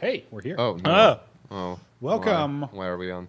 hey, we're here. Oh no. Oh, Oh. Welcome. Why, why are we on?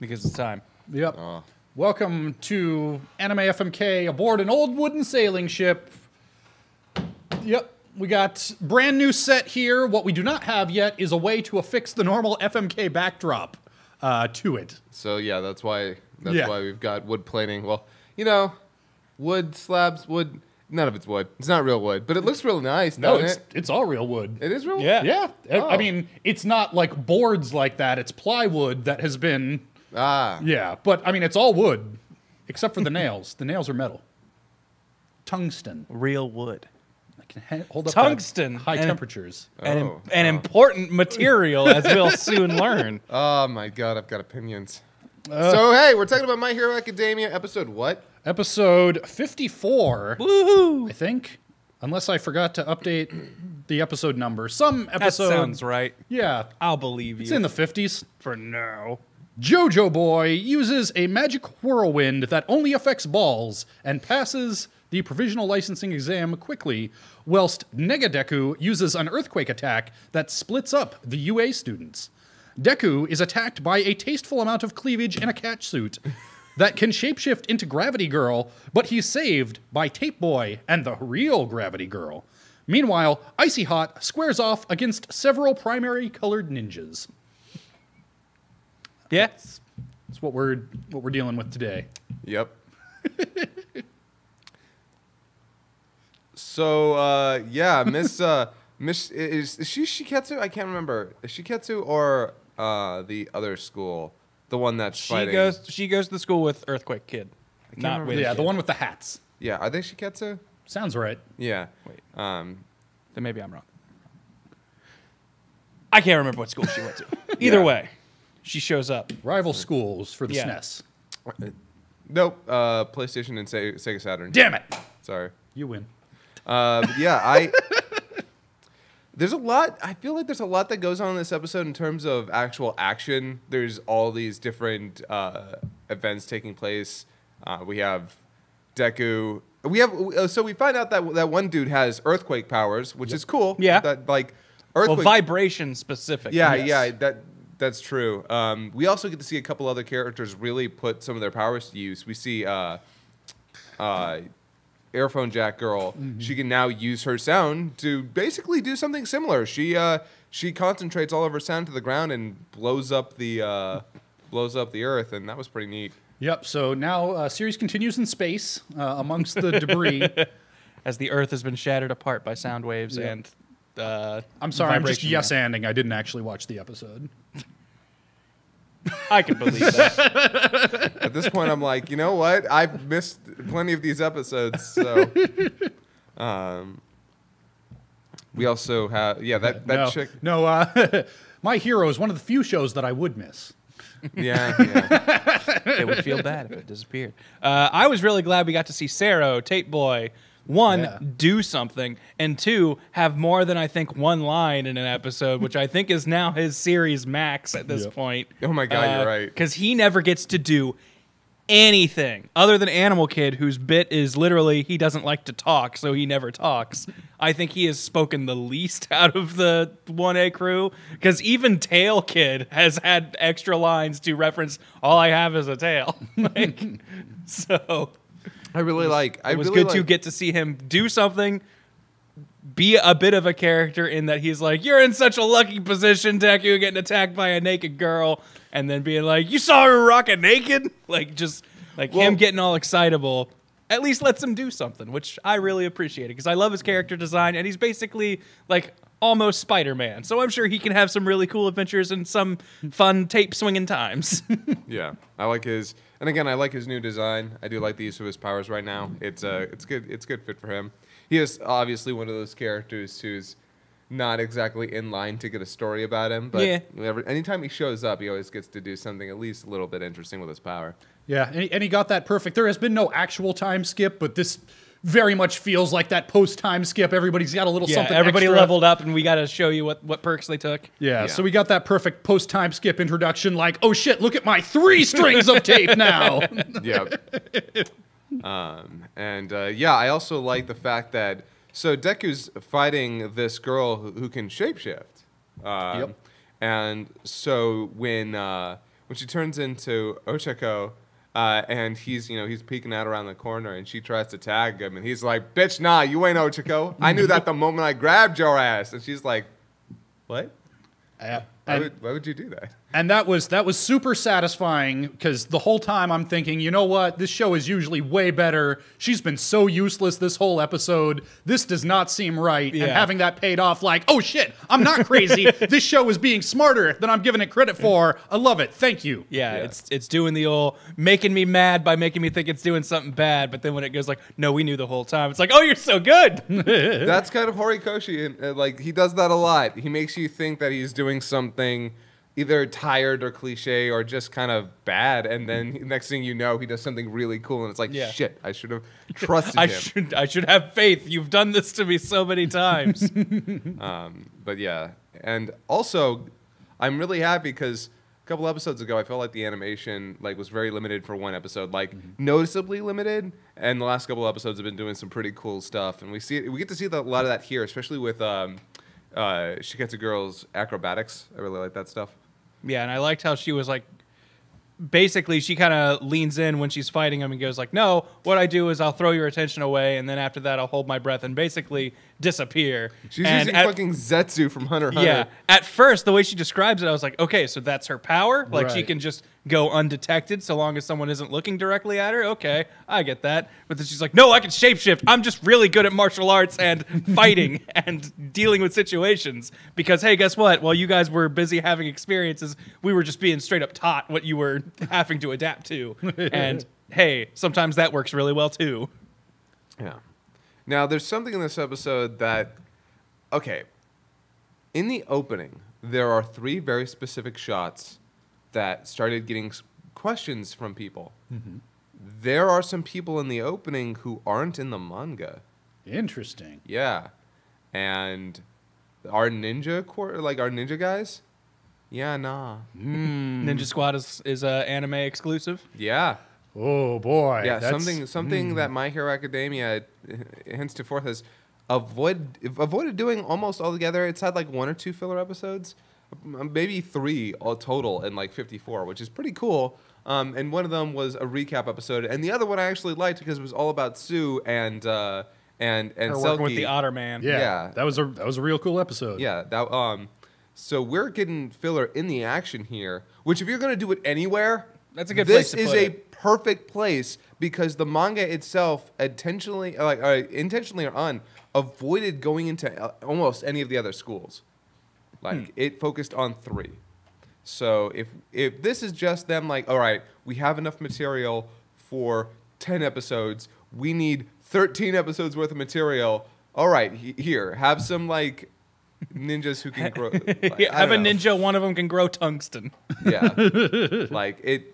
because it's time. Yep. Oh. Welcome to Anime FMK aboard an old wooden sailing ship. Yep. We got brand new set here. What we do not have yet is a way to affix the normal FMK backdrop uh, to it. So yeah, that's why that's Yeah. why we've got wood plating. Well, you know, wood slabs, wood. None of it's wood. It's not real wood, but it looks real nice. No, doesn't it's it's all real wood. it? It is real. Yeah. yeah. I- I Oh. mean, it's not like boards like that. It's plywood that has been Ah. yeah, but I mean it's all wood except for the nails. The nails are metal. Tungsten. Real wood. I can ha- hold up Tungsten at high and- temperatures. An, Oh, an oh. important material, as we'll soon learn. Oh my god, I've got opinions. Uh. so hey, we're talking about My Hero Academia episode what? Episode 54, Woohoo! I think. Unless I forgot to update the episode number. Some That episode. sounds right. Yeah, I'll believe you. it's in the 50s. for now. Jojo Boy uses a magic whirlwind that only affects balls and passes the provisional licensing exam quickly, whilst Negadeku uses an earthquake attack that splits up the UA students. Deku is attacked by a tasteful amount of cleavage in a catsuit that can shapeshift into Gravity Girl, but he's saved by Tape Boy and the real Gravity Girl. Meanwhile, Icy Hot squares off against several primary colored ninjas. Yes. That's what we're what we're dealing with today. Yep. so uh, yeah, Miss uh, Miss is, is she Shiketsu? I can't remember. Is Shiketsu or uh, the other school, the one that's She fighting? goes. She goes to the school with Earthquake Kid. Not remember with. yeah, Kid. the one with the hats. Yeah, are they Shiketsu? Sounds right. Yeah. Wait. Um, Then maybe I'm wrong. I can't remember what school she went to. Either Yeah. way, she shows up. Rival schools for the Yeah. SNES. nope. Uh, PlayStation and Se- Sega Saturn. Damn it! Sorry. You win. Uh, yeah, I. There's a lot. I feel like there's a lot that goes on in this episode in terms of actual action. There's all these different uh, events taking place. Uh, we have Deku. We have uh, so we find out that that one dude has earthquake powers, which is cool. Yeah. That like earthquake Well, vibration specific. yeah, yes. yeah. That that's true. Um, we also get to see a couple other characters really put some of their powers to use. We see. Uh, Earphone Jack girl, Mm-hmm. she can now use her sound to basically do something similar. She uh, she concentrates all of her sound to the ground and blows up the uh, blows up the earth, and that was pretty neat. Yep. So now uh, series continues in space uh, amongst the debris. As the Earth has been shattered apart by sound waves Yeah. and. Uh, I'm sorry, I'm just yes there. anding. I didn't actually watch the episode. I can believe that. At this point, I'm like, you know what? I've missed plenty of these episodes, so. Um, we also have yeah that that no, chick no. Uh, My Hero is one of the few shows that I would miss. yeah yeah it would feel bad if it disappeared. Uh, I was really glad we got to see Sero, Tape Boy, one, Yeah. do something, and two, have more than I think one line in an episode, which I think is now his series max at this Yep. point. Oh my God, you're uh, right. Because he never gets to do anything other than Animal Kid, whose bit is literally he doesn't like to talk, so he never talks. I think he has spoken the least out of the 1A crew because even Tail Kid has had extra lines to reference all I have is a tail. like, so I really like I it was really good to get to see him do something. Be a bit of a character in that he's like, You're in such a lucky position, Deku, getting attacked by a naked girl, and then being like, You saw her rocking naked? Like, just like him getting all excitable at least lets him do something, which I really appreciate because I love his character design, and he's basically like almost Spider Man. So I'm sure he can have some really cool adventures and some fun tape swinging times. Yeah, I like his, and again, I like his new design. I do like the use of his powers right now. It's uh, it's good. It's good fit for him. He is obviously one of those characters who's not exactly in line to get a story about him, but Yeah. whenever, anytime he shows up, he always gets to do something at least a little bit interesting with his power. Yeah, and he, and he got that perfect. There has been no actual time skip, but this very much feels like that post time skip. Everybody's got a little yeah, something. everybody extra. leveled up, and we got to show you what, what perks they took. Yeah, Yeah. so we got that perfect post time skip introduction. Like, oh shit, look at my three strings of tape now. yeah. um, and uh, yeah, I also like the fact that so Deku's fighting this girl who, who can shapeshift. Um, Yep. And so when uh, when she turns into Ochako, uh, and he's you know he's peeking out around the corner, and she tries to tag him, and he's like, "Bitch, nah, you ain't Ochako. I knew that the moment I grabbed your ass." And she's like, "What? Uh, Why would, why would you do that?" And that was that was super satisfying because the whole time I'm thinking, you know what? This show is usually way better. She's been so useless this whole episode. This does not seem right. And having that paid off, like, oh shit, I'm not crazy. this show is being smarter than I'm giving it credit for. I love it. Thank you. Yeah, Yeah. it's it's doing the old making me mad by making me think it's doing something bad, but then when it goes like, no, we knew the whole time. It's like, oh, you're so good. That's kind of Horikoshi, and uh, like he does that a lot. He makes you think that he's doing something either tired or cliche or just kind of bad, and then next thing you know, he does something really cool, and it's like, Yeah. shit, I should have trusted I him. should I should have faith. You've done this to me so many times. Um, but yeah, and also, I'm really happy because a couple episodes ago, I felt like the animation like was very limited for one episode, like noticeably limited. And the last couple episodes have been doing some pretty cool stuff, and we see we get to see the, a lot of that here, especially with um, uh, Shiketsu Girls acrobatics. I really like that stuff. Yeah, and I liked how she was like basically she kind of leans in when she's fighting him and goes like, "No, what I do is I'll throw your attention away and then after that I'll hold my breath. And basically disappear." She's and using at- fucking Zetsu from Hunter x Hunter. Yeah. At first, the way she describes it, I was like, okay, so that's her power. Like she can just go undetected so long as someone isn't looking directly at her. Okay, I get that. But then she's like, no, I can shapeshift. I'm just really good at martial arts and fighting and dealing with situations. Because hey, guess what? While you guys were busy having experiences, we were just being straight up taught what you were having to adapt to. and hey, sometimes that works really well too. Yeah. Now, there's something in this episode that, okay, in the opening, there are three very specific shots that started getting questions from people. There are some people in the opening who aren't in the manga. Interesting. Yeah. And our ninja, quar- like our ninja guys, yeah, nah. Ninja Squad is is uh, anime exclusive. Yeah. Oh boy. Yeah, that's- something something that My Hero Academia hints to forth has avoid avoided doing almost altogether. It's had like one or two filler episodes, maybe three all total in like 54, which is pretty cool. Um, and one of them was a recap episode, and the other one I actually liked because it was all about Tsu and uh, and and Her working with the Otter Man. Yeah, Yeah. That was a that was a real cool episode. Yeah, that um so we're getting filler in the action here, which if you're going to do it anywhere, That's a good this place to is put a it. Perfect place because the manga itself intentionally like uh, intentionally or un avoided going into uh, almost any of the other schools. Like Hmm. it focused on 3. So if if this is just them like all right, we have enough material for 10 episodes, we need 13 episodes worth of material. All right, he, here, have some like ninjas who can grow. like, have a know. ninja. One of them can grow tungsten. Yeah, like it.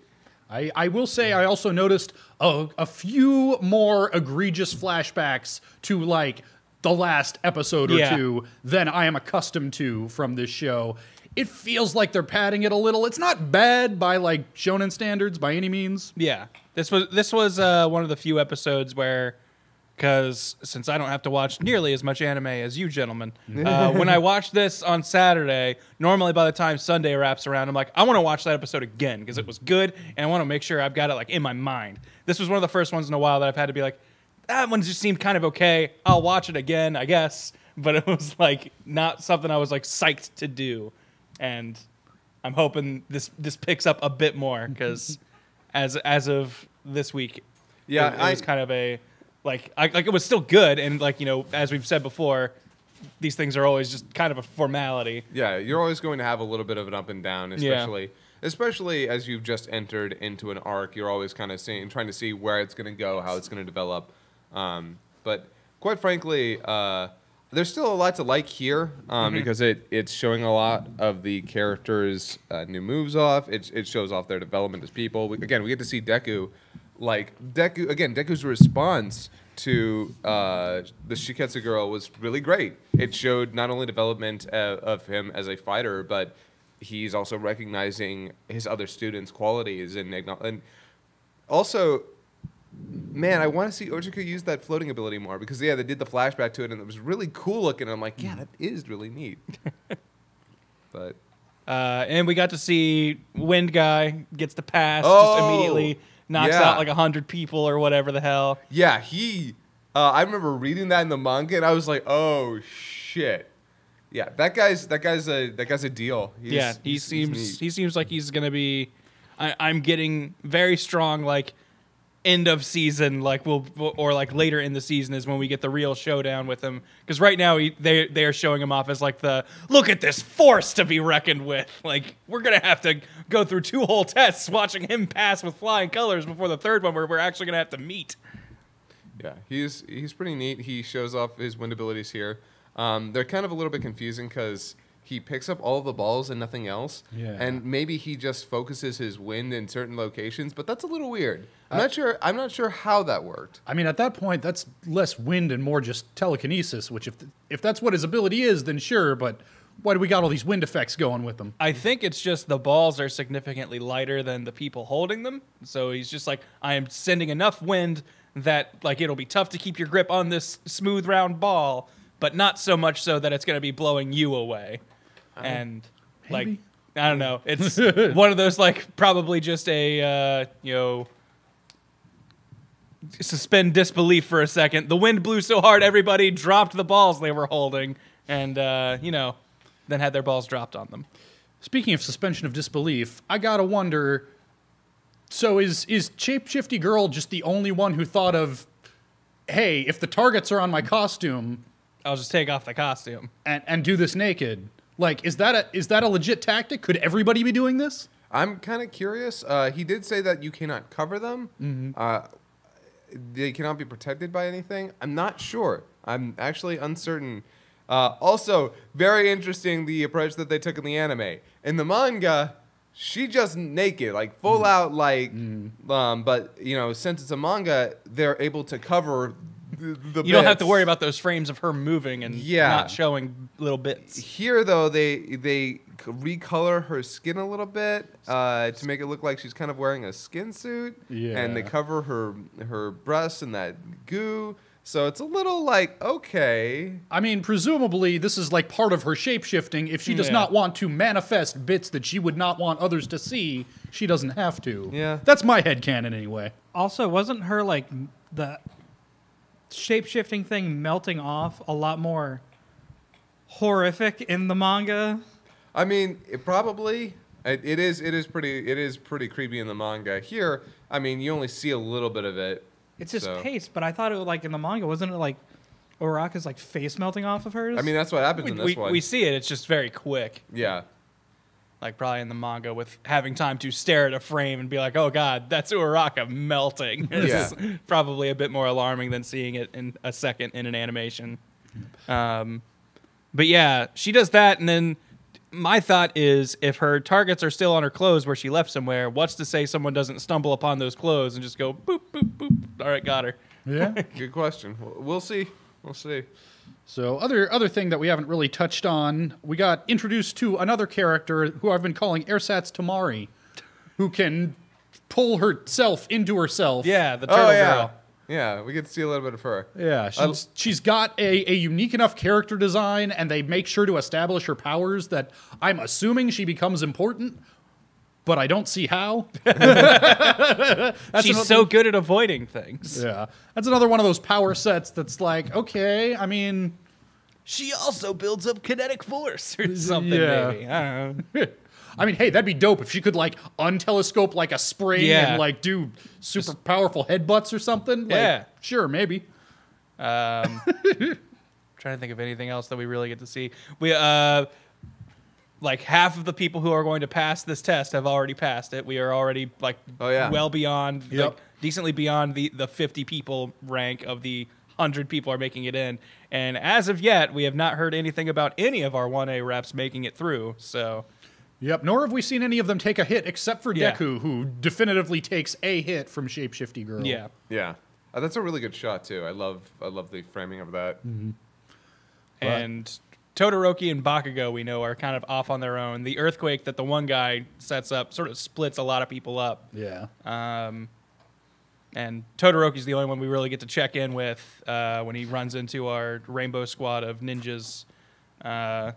I, I will say I also noticed a, a few more egregious flashbacks to like the last episode or Yeah. two than I am accustomed to from this show. It feels like they're padding it a little. It's not bad by like shonen standards by any means. Yeah, this was this was uh, one of the few episodes where, because since I don't have to watch nearly as much anime as you gentlemen, uh, when I watched this on Saturday, normally by the time Sunday wraps around, I'm like, I want to watch that episode again because it was good, and I want to make sure I've got it like in my mind. This was one of the first ones in a while that I've had to be like, that one just seemed kind of okay. I'll watch it again, I guess, but it was like not something I was like psyched to do, and I'm hoping this this picks up a bit more because as as of this week, Yeah, it, it was kind of a like I, like it was still good, and like you know, as we've said before, these things are always just kind of a formality. Yeah, you're always going to have a little bit of an up and down, Yeah. especially especially as you've just entered into an arc. You're always kind of seeing, trying to see where it's going to go, how it's going to develop. Um, but quite frankly, uh, there's still a lot to like here um, because it it's showing a lot of the characters' uh, new moves off. It it shows off their development as people. We, again, we get to see Deku, like Deku again. Deku's response to uh, the Shiketsu girl was really great. It showed not only development uh, of him as a fighter, but he's also recognizing his other students' qualities and and also man, I want to see Ochako use that floating ability more because yeah, they did the flashback to it and it was really cool looking. I'm like, yeah, that is really neat. But Uh, and we got to see Wind Guy gets the pass, Oh, just immediately knocks yeah. out like a hundred people or whatever the hell. yeah, he. Uh, I remember reading that in the manga, and I was like, "Oh shit." Yeah, that guy's that guy's a that guy's a deal. He's, yeah, he he's- he's seems neat. he seems like he's gonna be. I, I'm getting very strong like end of season like we'll or like later in the season is when we get the real showdown with him because right now he, they they are showing him off as like the look at this force to be reckoned with like we're gonna have to go through two whole tests watching him pass with flying colors before the third one where we're actually gonna have to meet Yeah, he's he's pretty neat. He shows off his wind abilities here. Um, they're kind of a little bit confusing because he picks up all the balls and nothing else. Yeah. And maybe he just focuses his wind in certain locations, but that's a little weird. I'm not sure. I'm not sure how that worked. I mean, at that point, that's less wind and more just telekinesis. Which, if if that's what his ability is, then sure. But why do we got all these wind effects going with them? I think it's just the balls are significantly lighter than the people holding them. So he's just like, I am sending enough wind that like it'll be tough to keep your grip on this smooth round ball, but not so much so that it's going to be blowing you away. and like. I don't know. It's one of those like probably just a uh, you know suspend disbelief for a second. The wind blew so hard, everybody dropped the balls they were holding, and uh, you know, then had their balls dropped on them. Speaking of suspension of disbelief, I gotta wonder. So is is shapeshifty girl just the only one who thought of, hey, if the targets are on my costume I'll just take off the costume. and and do this naked? Like, is that a is that a legit tactic? Could everybody be doing this? I'm kind of curious. Uh, he did say that you cannot cover them. Mm-hmm. Uh, they cannot be protected by anything. I'm not sure. I'm actually uncertain. Uh, also, very interesting the approach that they took in the anime. In the manga, she just naked, like full Mm-hmm. out, like. Um, but you know, since it's a manga, they're able to cover the. the You don't have to worry about those frames of her moving and Yeah. not showing little bits. Here, though, they they recolor her skin a little bit uh, to make it look like she's kind of wearing a skin suit, and they cover her her breasts in that goo. So it's a little like okay, I mean, presumably this is like part of her shapeshifting. If she does Yeah. not want to manifest bits that she would not want others to see, she doesn't have to. Yeah. That's my headcanon anyway. Also, wasn't her like the shape shifting thing melting off a lot more horrific in the manga? I mean, it probably it, it is it is pretty it is pretty creepy in the manga. Here, I mean, you only see a little bit of it. It's just so- paste, but I thought it was like in the manga, wasn't it like Uraka's like face melting off of hers? I mean, that's what happens We, in this we, one. we see it. It's just very quick. yeah, Like probably in the manga with having time to stare at a frame and be like, "Oh God, that's Uraraka melting." It's probably a bit more alarming than seeing it in a second in an animation. Um, but yeah, she does that, and then my thought is, if her targets are still on her clothes where she left somewhere, what's to say someone doesn't stumble upon those clothes and just go boop boop boop? All right, got her. Yeah. good question. We'll, we'll see. We'll see. so other other thing that we haven't really touched on, we got introduced to another character who I've been calling Ersatz Tamari, who can pull herself into herself. Yeah, the turtle oh yeah, girl. Yeah. We get to see a little bit of her. Yeah, she's, she's got a, a unique enough character design, and they make sure to establish her powers that I'm assuming she becomes important, but I don't see how. That's She's another- so good at avoiding things. Yeah, that's another one of those power sets that's like, okay, I mean, She also builds up kinetic force or something, Yeah. maybe. I don't know. I mean, hey, that'd be dope if she could like untelescope like a spring Yeah. and like do super powerful headbutts or something. Like, Yeah. sure, maybe. Um, trying to think of anything else that we really get to see. We uh, like half of the people who are going to pass this test have already passed it. We are already like Oh, yeah. well beyond, Yep. like, decently beyond the the fifty people rank of the hundred people are making it in. And as of yet, we have not heard anything about any of our one A reps making it through. So Yep. Nor have we seen any of them take a hit except for Yeah. Deku, who definitively takes a hit from Shapeshifty Girl. yeah. Yeah, uh, that's a really good shot too. I love I love the framing of that. And Todoroki and Bakugo, we know, are kind of off on their own. The earthquake that the one guy sets up sort of splits a lot of people up. Yeah. Um, and Todoroki's the only one we really get to check in with uh, when he runs into our rainbow squad of ninjas. Uh,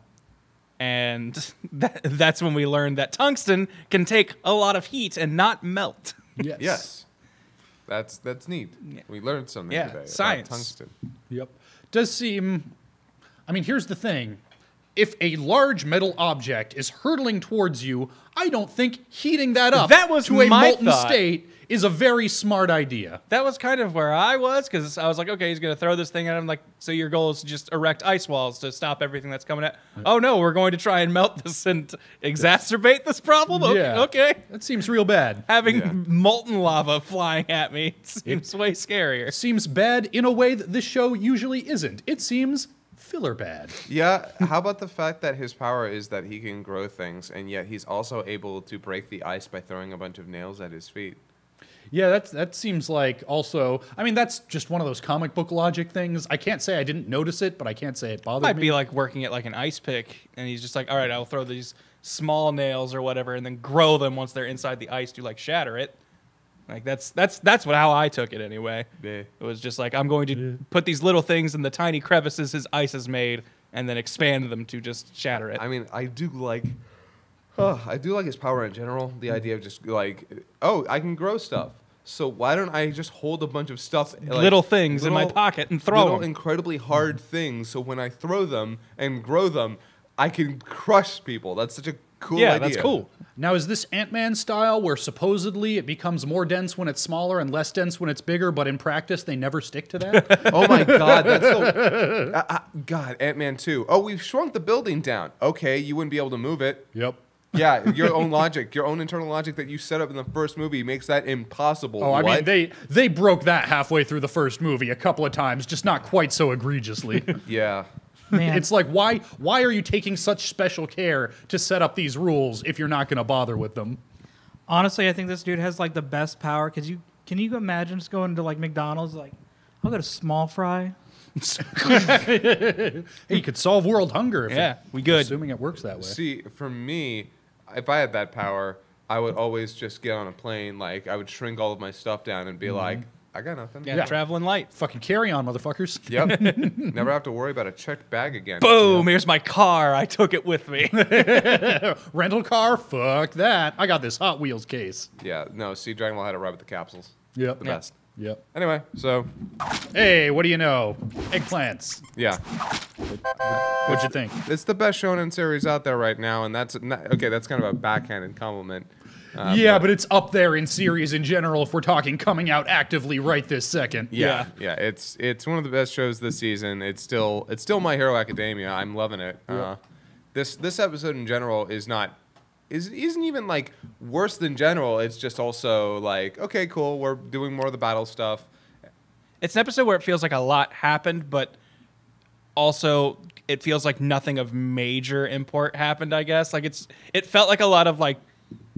and that, that's when we learned that tungsten can take a lot of heat and not melt. Yes. Yes. That's that's neat. We learned something Yeah, today. about science. tungsten. Yep. Does seem. I mean, here's the thing. If a large metal object is hurtling towards you, I don't think heating that up That was to a molten thought. state is a very smart idea. That was kind of where I was because I was like, okay, he's gonna throw this thing at him. Like, so your goal is to just erect ice walls to stop everything that's coming at. Oh no, we're going to try and melt this and exacerbate this problem. Okay, Yeah. okay. That seems real bad. Having Yeah. molten lava flying at me seems way scarier. Seems bad in a way that this show usually isn't. It seems filler bad. Yeah. How about the fact that his power is that he can grow things, and yet he's also able to break the ice by throwing a bunch of nails at his feet. Yeah, that's that seems like also. I mean, that's just one of those comic book logic things. I can't say I didn't notice it, but I can't say it bothered me. Might me. be like working at like an ice pick, and he's just like, all right, I'll throw these small nails or whatever, and then grow them once they're inside the ice to like shatter it. Like that's that's that's what how I took it anyway. Yeah. It was just like I'm going to put these little things in the tiny crevices his ice has made, and then expand them to just shatter it. I mean, I do like. Oh, I do like his power in general. The idea of just like, oh, I can grow stuff. So why don't I just hold a bunch of stuff, like, Little things in my pocket and throw little 'em. incredibly hard things. So when I throw them and grow them, I can crush people. That's such a cool yeah, idea. that's cool. Now, is this Ant Man style where supposedly it becomes more dense when it's smaller and less dense when it's bigger, but in practice they never stick to that? Oh my god, that's so. Uh, uh, god, Ant Man two. Oh, we've shrunk the building down. Okay, you wouldn't be able to move it. yep. Yeah, your own logic, your own internal logic that you set up in the first movie makes that impossible. Oh, I mean they they broke that halfway through the first movie a couple of times, just not quite so egregiously. Yeah. Man, it's like why why are you taking such special care to set up these rules if you're not going to bother with them? honestly, I think this dude has like the best power. Cause you can you imagine just going to like McDonald's like I'll get a small fry. Hey, you could solve world hunger. If Yeah, it- we good. Assuming it works that way. See, for me, if I had that power, I would always just get on a plane. Like I would shrink all of my stuff down and be mm-hmm. like, I got nothing. Yeah, Yeah. traveling light. Fucking carry on, motherfuckers. Yep. Never have to worry about a checked bag again. Boom! Here's my car. I took it with me. Rental car? Fuck that. I got this Hot Wheels case. Yeah. No. See, Dragon Ball had to ride with the capsules. Yep. The best. Yep. Anyway, so Hey, what do you know? Eggplants. yeah, What'd you think? it's the best shonen series out there right now, and that's not, okay. That's kind of a backhanded compliment. Uh, yeah, but it's up there in series in general if we're talking coming out actively right this second. Yeah, yeah, it's it's one of the best shows this season. It's still it's still My Hero Academia. I'm loving it. Uh, this this episode in general is not is isn't even like worse than general. It's just also like okay, cool. We're doing more of the battle stuff. it's an episode where it feels like a lot happened, but also it feels like nothing of major import happened. I guess like it's it felt like a lot of like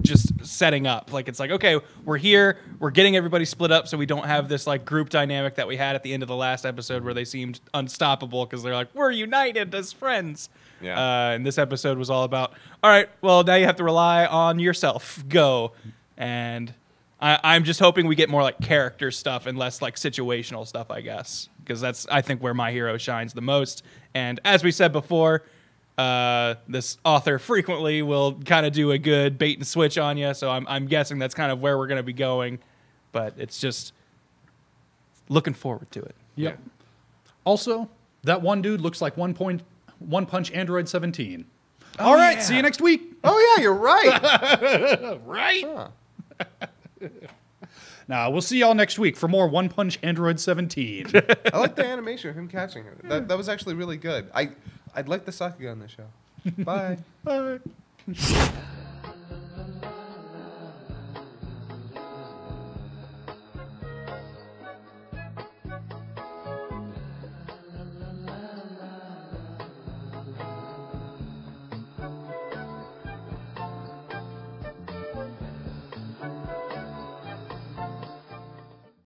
just setting up. Like it's like okay, we're here, we're getting everybody split up, so we don't have this like group dynamic that we had at the end of the last episode where they seemed unstoppable because they're like we're united as friends. Yeah. Uh, and this episode was all about all right. Well, now you have to rely on yourself. Go and. I, I'm just hoping we get more like character stuff and less like situational stuff, I guess, because that's I think where my hero shines the most. And as we said before, uh, this author frequently will kind of do a good bait and switch on you. So I'm I'm guessing that's kind of where we're gonna be going. But it's just looking forward to it. Yep. Also, that one dude looks like one point one punch Android 17. All right, yeah. see you next week. Oh yeah, you're right. Right? Huh. Now, we'll see y'all next week for more One Punch Android 17. I like the animation of him catching it. That that was actually really good. I I'd like the Sakuga on the show. Bye. Bye.